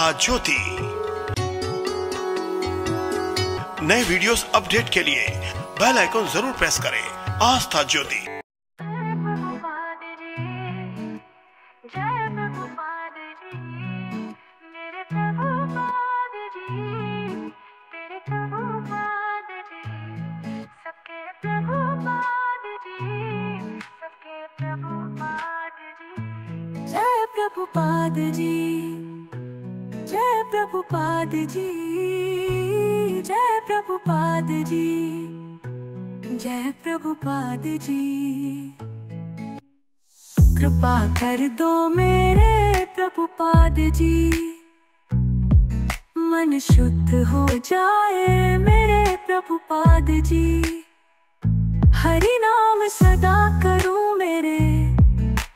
आस्था ज्योति। नए videos update के लिए बेल आइकन ज़रूर प्रेस करें। आस्था ज्योति। प्रभुपाद जी। जय प्रभुपाद जी। जय प्रभुपाद जी। कृपा कर दो मेरे प्रभुपाद जी। मन शुद्ध हो जाए मेरे प्रभुपाद जी। हरि नाम सदा करूँ मेरे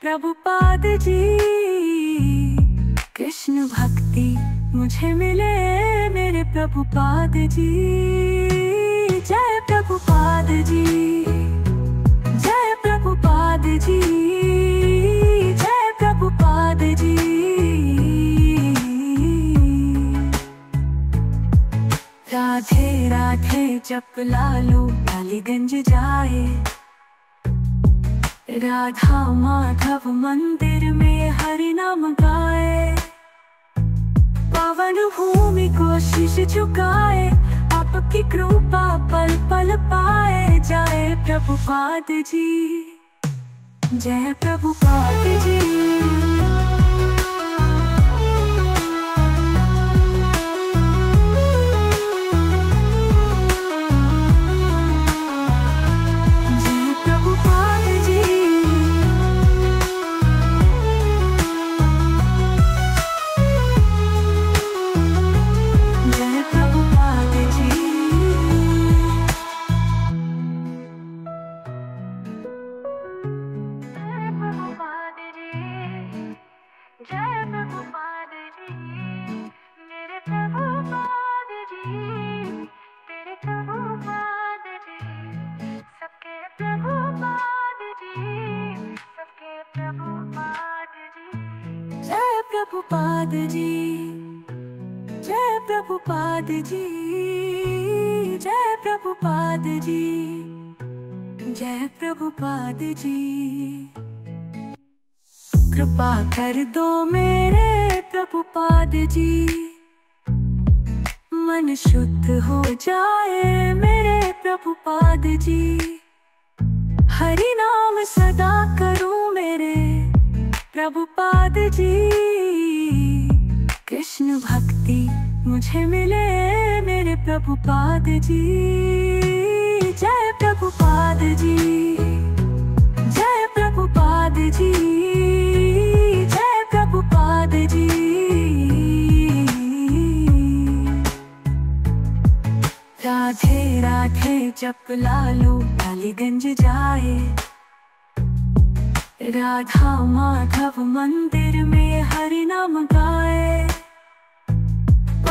प्रभुपाद जी। कृष्ण भक्ति मुझे मिले मेरे प्रभुपाद जी। जय प्रभुपाद जी। जय प्रभुपाद जी। जय प्रभुपाद जी। राधे राधे जप लालू डालीगंज जाए। राधा माधव मंदिर में हरि नाम गाए। पावन भूमि को शीश झुकाए आपकी कृपा पल पल पाए। जाए प्रभुपाद जी। जय प्रभुपाद जी। प्रभुपाद जी। जय प्रभुपाद जी। जय प्रभुपाद जी। जय प्रभुपाद जी। कृपा कर दो मेरे प्रभुपाद जी। मन शुद्ध हो जाए मेरे प्रभुपाद जी। हरि नाम सदा करूँ मेरे प्रभुपाद जी। कृष्ण भक्ति मुझे मिले मेरे प्रभुपाद जी। जय प्रभुपाद जी। जय प्रभुपाद जी। जय प्रभुपाद जी। राधे राधे जप लालू डालीगंज जाए। राधा माधव मंदिर में हरि नाम गाए।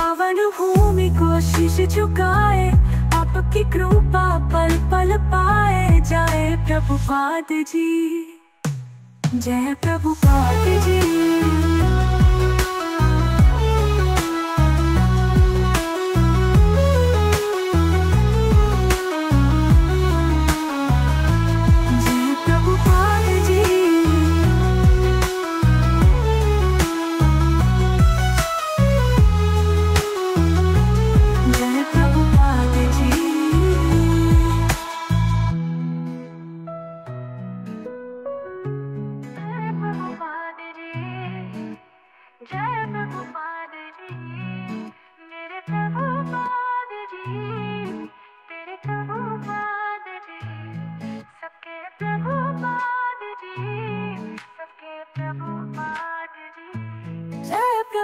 पावन भूमि को शीश झुकाए, आपकी कृपा पल पल पाए। जाए प्रभुपाद जी, जय प्रभुपाद जी।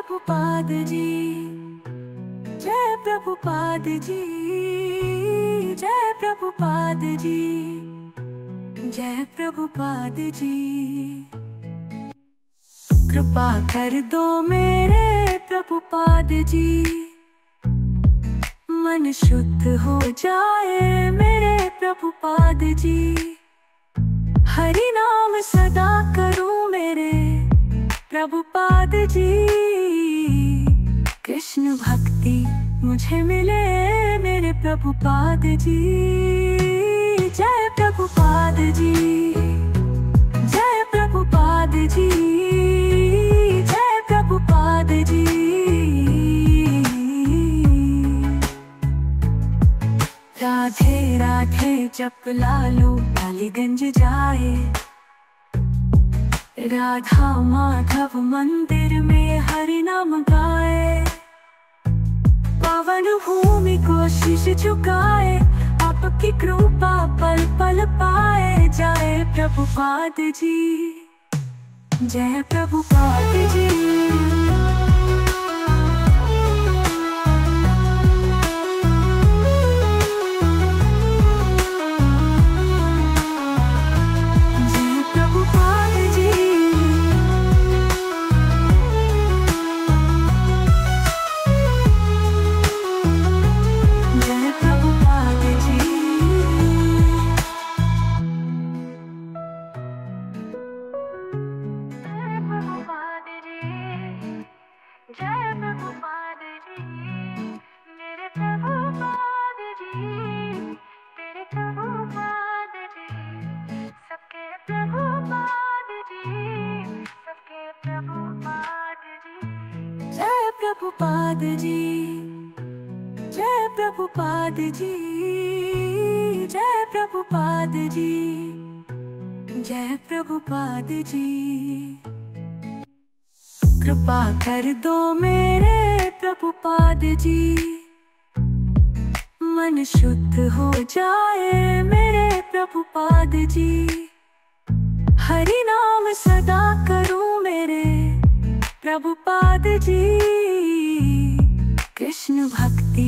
प्रभुपाद जी। जय प्रभुपाद जी। जय प्रभुपाद जी। जय प्रभुपाद जी। कृपा कर दो मेरे प्रभुपाद जी। मन शुद्ध हो जाए मेरे प्रभुपाद जी। हरि नाम सदा करूँ मेरे प्रभुपाद जी। मुझे मिले मेरे प्रभुपाद जी। जय प्रभुपाद जी। जय प्रभुपाद जी। जय प्रभुपाद जी। राधे राधे जप लालू डालीगंज जाए। राधा माधव मंदिर में हरि नाम गाए। पवन भूमि को शीश झुकाए, आपकी कृपा पल पल पाए। जाए प्रभुपाद जी, जय प्रभुपाद जी। प्रभुपाद जी। जय प्रभुपाद जी। जय प्रभुपाद जी। जय प्रभुपाद जी। कृपा कर दो मेरे प्रभुपाद जी। मन शुद्ध हो जाए मेरे प्रभुपाद जी। हरि नाम सदा करूँ मेरे। प्रभुपाद जी, कृष्ण भक्ति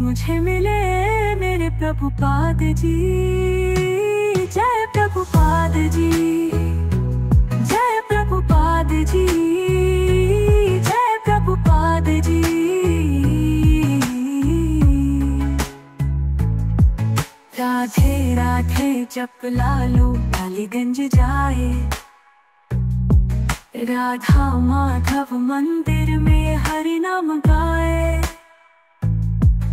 मुझे मिले मेरे प्रभुपाद जी। जय प्रभुपाद जी, जय प्रभुपाद जी, जय प्रभुपाद जी। राधे राधे जप लालू डालीगंज जाए। राधा माधव मंदिर में हरि नाम गाए।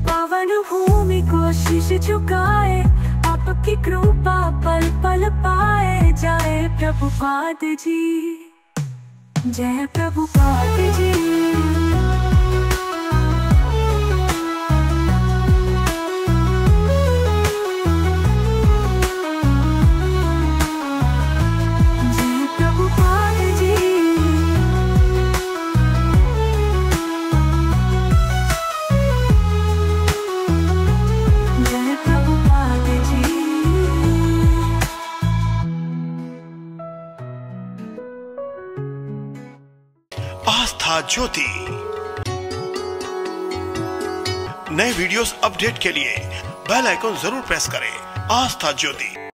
पवन भूमि को शीश झुकाए, आपकी कृपा पल पल पाए। जाए प्रभुपाद जी, जय प्रभुपाद जी। ज्योति। नए वीडियोस अपडेट के लिए बेल आइकॉन ज़रूर प्रेस करें। आस्था ज्योति।